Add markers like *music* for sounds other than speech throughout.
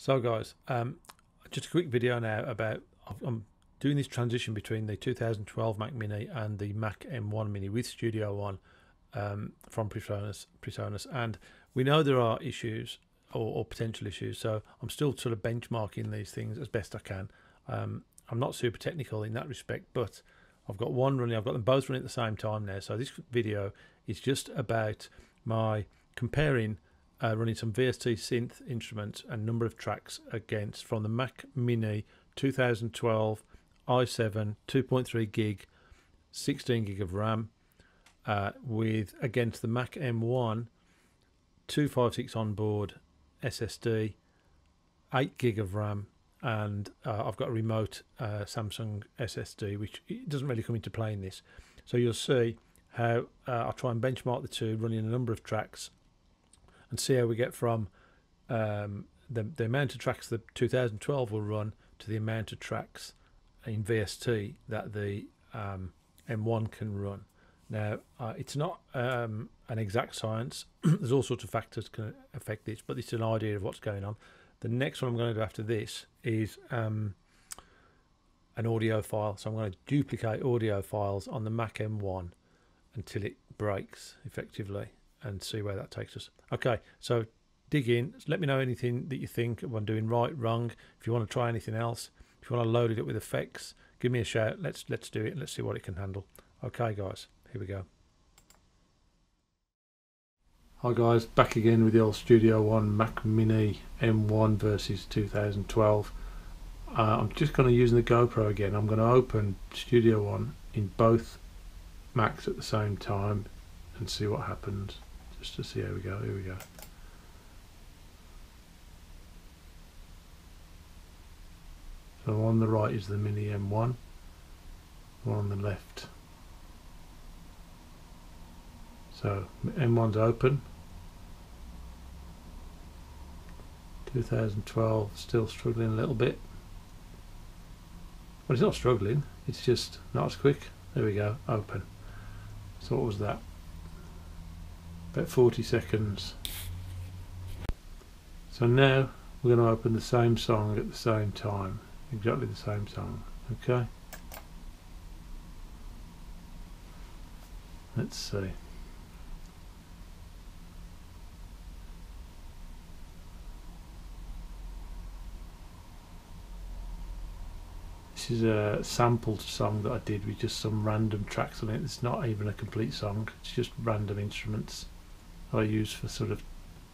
So guys, um, just a quick video now about I'm doing this transition between the 2012 Mac Mini and the Mac M1 Mini with Studio One um, from Presonus, Presonus, and we know there are issues or, or, potential issues. So I'm still sort of benchmarking these things as best I can. Um, I'm not super technical in that respect, but I've got one running. I've got them both running at the same time now. So this video is just about my comparing uh, running some VST synth instruments and number of tracks against from the Mac Mini 2012 i7 2.3 gig 16 gig of RAM uh, with against the Mac M1 256 on board SSD 8 gig of RAM and uh, I've got a remote uh, Samsung SSD which doesn't really come into play in this. So you'll see how uh, I'll try and benchmark the two running a number of tracks and see how we get from um, the, the amount of tracks the 2012 will run to the amount of tracks in VST that the um, M1 can run. Now, uh, it's not um, an exact science. *clears throat* There's all sorts of factors can affect this, but it's an idea of what's going on. The next one I'm going to do after this is um, an audio file. So I'm going to duplicate audio files on the Mac M1 until it breaks effectively and see where that takes us. Okay, so dig in. Let me know anything that you think I'm doing right, wrong. If you want to try anything else, if you want to load it up with effects, give me a shout. Let's let's do it. And let's see what it can handle. Okay, guys, here we go. Hi guys, back again with the old Studio One Mac Mini M1 versus 2012. Uh, I'm just going to use the GoPro again. I'm going to open Studio One in both Macs at the same time and see what happens just to see how we go. Here we go. So on the right is the Mini M1, one on the left. So M1's open. 2012 still struggling a little bit. Well, it's not struggling, it's just not as quick. There we go, open. So what was that? About 40 seconds so now we're going to open the same song at the same time exactly the same song okay let's see This is a sampled song that I did with just some random tracks on it. It's not even a complete song, it's just random instruments. I use for sort of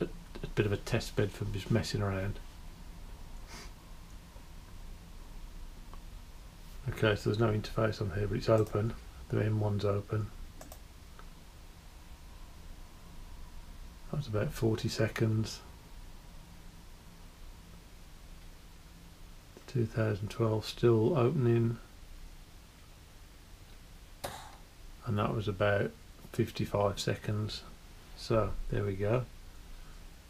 a, a bit of a test bed for just messing around. Okay, so there's no interface on here, but it's open. The M1's open. That was about 40 seconds. 2012 still opening. And that was about 55 seconds. So there we go.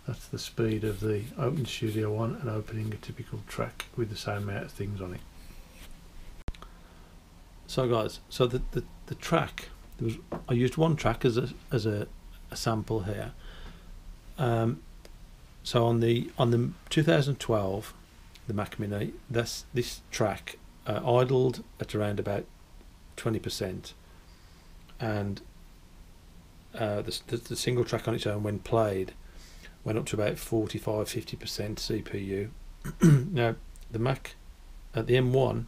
That's the speed of the Open Studio One and opening a typical track with the same amount of things on it. So guys, so the, the, the track, there was, I used one track as a, as a, a sample here. Um, so on the on the 2012, the Mac Mini, this this track uh, idled at around about 20%, and uh, the, the, the, single track on its own when played went up to about 45 50% CPU *clears throat* now the Mac at the M1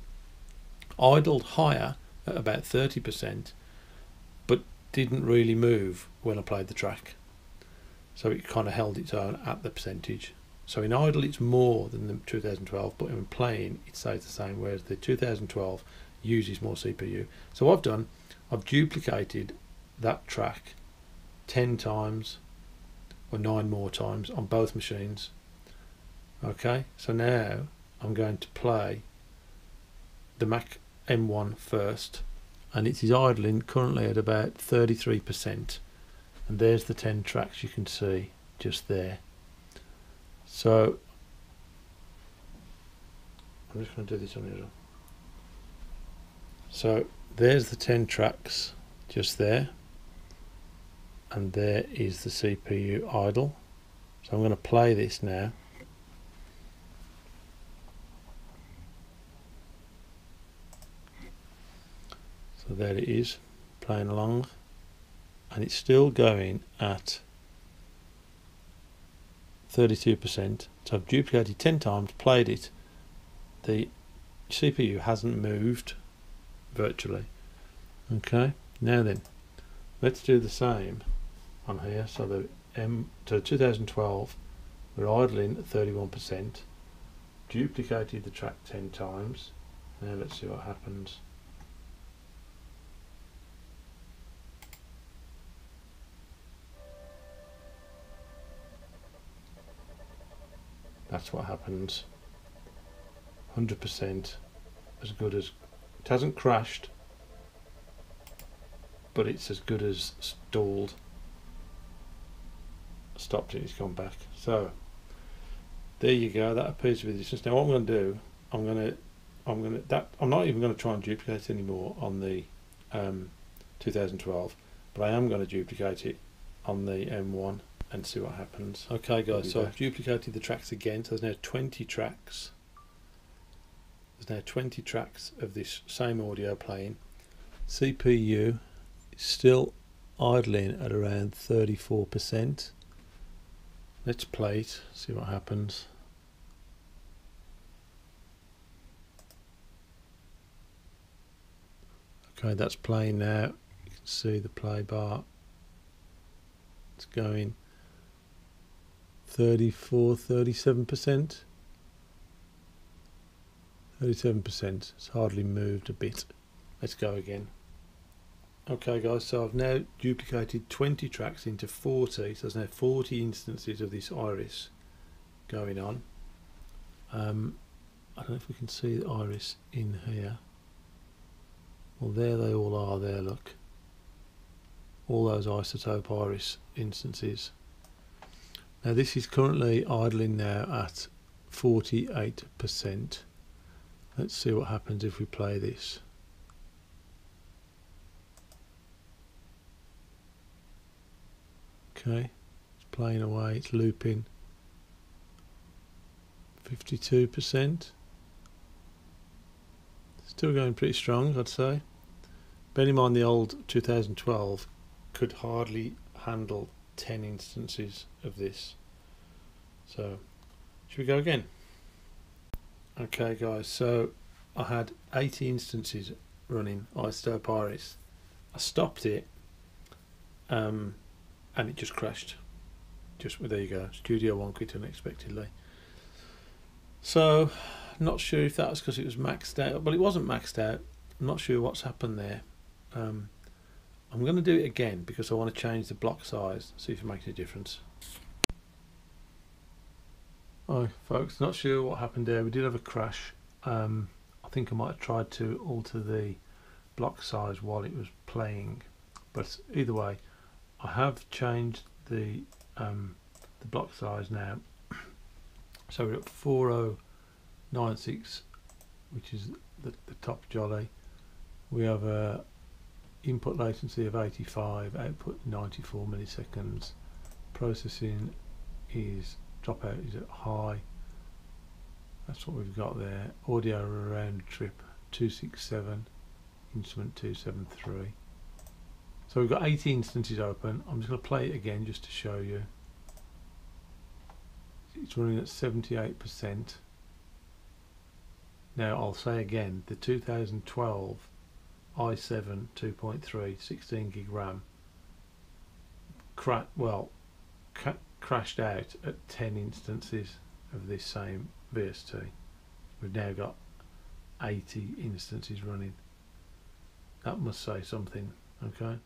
idled higher at about 30% but didn't really move when I played the track. So it kind of held its own at the percentage. So in idle it's more than the 2012 but in playing it stays the same whereas the 2012 uses more CPU so what I've done I've duplicated that track 10 times or 9 more times on both machines. Okay so now I'm going to play the Mac M1 first and it is idling currently at about 33% and there's the 10 tracks you can see just there. So I'm just going to do this on other. So there's the 10 tracks just there and there is the CPU idle. So I'm going to play this now. So there it is playing along. And it's still going at 32% so I've duplicated 10 times played it. The CPU hasn't moved virtually. Okay now then let's do the same on here. So the um, M to 2012, we're idling at 31%, duplicated the track 10 times. Now let's see what happens. That's what happens. 100% as good as it hasn't crashed but it's as good as stalled stopped it it's gone back. So there you go that appears to be the distance. Now what I'm going to do I'm going to I'm going to that I'm not even going to try and duplicate anymore on the um, 2012 but I am going to duplicate it on the M1 and see what happens. Okay guys so back. I've duplicated the tracks again so there's now 20 tracks. There's now 20 tracks of this same audio playing. CPU is still idling at around 34% let's play it see what happens. Okay that's playing now. You can see the play bar. It's going 34 37 percent. 37 percent. It's hardly moved a bit. Let's go again okay guys so I've now duplicated 20 tracks into 40 so there's now 40 instances of this iris going on. Um, I don't know if we can see the iris in here. Well there they all are there look. All those Izotope iris instances. Now this is currently idling now at 48% let's see what happens if we play this okay. It's playing away. It's looping. 52% still going pretty strong I'd say. Bear in mind the old 2012 could hardly handle 10 instances of this. So should we go again? Okay guys. So I had 80 instances running. Izotope iris. I stopped it um, and it just crashed. Just well, there you go. Studio quit unexpectedly so not sure if that was because it was maxed out. But it wasn't maxed out. I'm not sure what's happened there. Um, I'm going to do it again because I want to change the block size see if it makes a difference. Hi folks not sure what happened there. We did have a crash. Um, I think I might have tried to alter the block size while it was playing. But either way I have changed the um, the block size now. *clears throat* So we're at 4096 which is the, the top jolly. We have a input latency of 85 output 94 milliseconds. Processing is dropout is at high. That's what we've got there. Audio round trip 267 instrument 273 so we've got 80 instances open. I'm just going to play it again just to show you. It's running at 78%. Now I'll say again, the 2012 i7 2.3 16 gig RAM cra well crashed out at 10 instances of this same VST. We've now got 80 instances running. That must say something, okay?